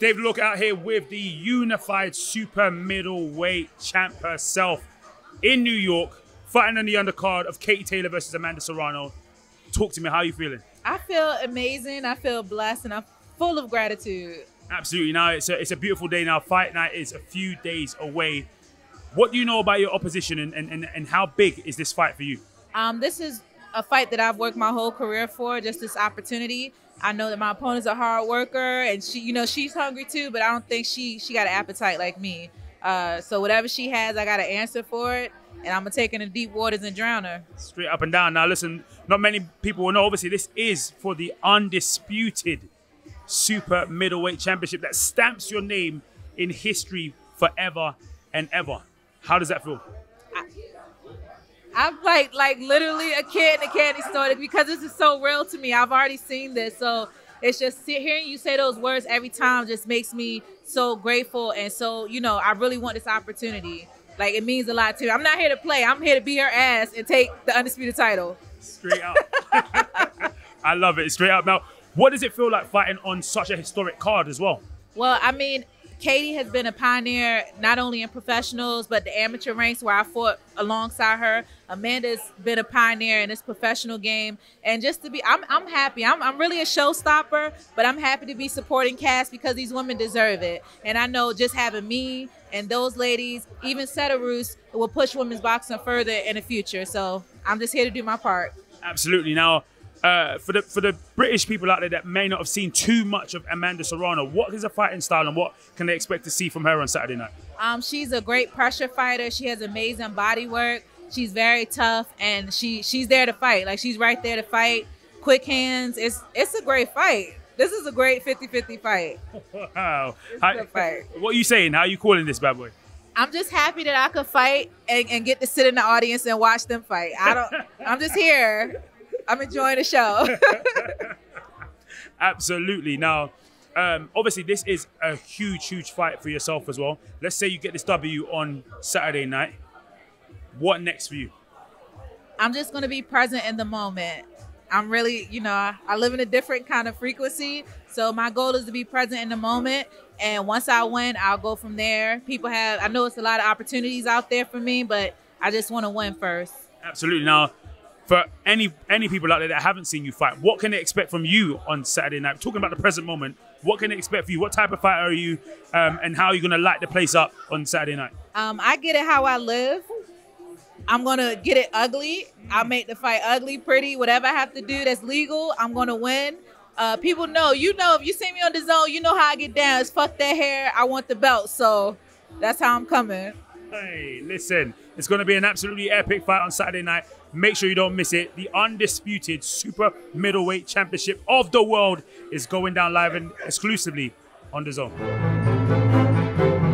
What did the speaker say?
David Alorka here with the unified super middleweight champ herself in New York, fighting on the undercard of Katie Taylor versus Amanda Serrano. Talk to me, how are you feeling? I feel amazing. I feel blessed, and I'm full of gratitude. Absolutely. Now it's a, it's a beautiful day. Now fight night is a few days away. What do you know about your opposition, and, and, and how big is this fight for you? Um, this is a fight that I've worked my whole career for. Just this opportunity. I know that my opponent's a hard worker, and she, you know, she's hungry too. But I don't think she she got an appetite like me. Uh, so whatever she has, I got to answer for it, and I'm gonna take her in the deep waters and drown her. Straight up and down. Now listen, not many people will know. Obviously, this is for the undisputed super middleweight championship that stamps your name in history forever and ever. How does that feel? I'm like like literally a kid in a candy store because this is so real to me. I've already seen this, so it's just hearing you say those words every time just makes me so grateful and so you know I really want this opportunity. Like it means a lot to me. I'm not here to play. I'm here to be her ass and take the undisputed title. Straight up. I love it. Straight up. Now, what does it feel like fighting on such a historic card as well? Well, I mean, Katie has been a pioneer not only in professionals but the amateur ranks where I fought alongside her. Amanda's been a pioneer in this professional game, and just to be, I'm, I'm happy. I'm, I'm really a showstopper, but I'm happy to be supporting Cass because these women deserve it. And I know just having me and those ladies, even Cederroos, will push women's boxing further in the future. So I'm just here to do my part. Absolutely. Now, uh, for the for the British people out there that may not have seen too much of Amanda Serrano, what is her fighting style and what can they expect to see from her on Saturday night? Um, she's a great pressure fighter. She has amazing body work. She's very tough, and she she's there to fight. Like she's right there to fight. Quick hands. It's it's a great fight. This is a great 50-50 fight. Wow. How, fight. What are you saying? How are you calling this bad boy? I'm just happy that I could fight and, and get to sit in the audience and watch them fight. I don't. I'm just here I'm enjoying the show. Absolutely. Now, um, obviously, this is a huge, huge fight for yourself as well. Let's say you get this W on Saturday night. What next for you? I'm just going to be present in the moment. I'm really, you know, I live in a different kind of frequency. So my goal is to be present in the moment. And once I win, I'll go from there. People have, I know it's a lot of opportunities out there for me, but I just want to win first. Absolutely. Now, for any any people out there that haven't seen you fight, what can they expect from you on Saturday night? Talking about the present moment, what can they expect from you? What type of fighter are you, um, and how are you going to light the place up on Saturday night? Um, I get it how I live. I'm gonna get it ugly. I'll make the fight ugly, pretty, whatever I have to do that's legal. I'm gonna win. Uh, people know, you know, if you see me on DAZN, you know how I get down. It's fuck that hair. I want the belt. So that's how I'm coming. Hey, listen, it's going to be an absolutely epic fight on Saturday night. Make sure you don't miss it. The undisputed super middleweight championship of the world is going down live and exclusively on DAZN.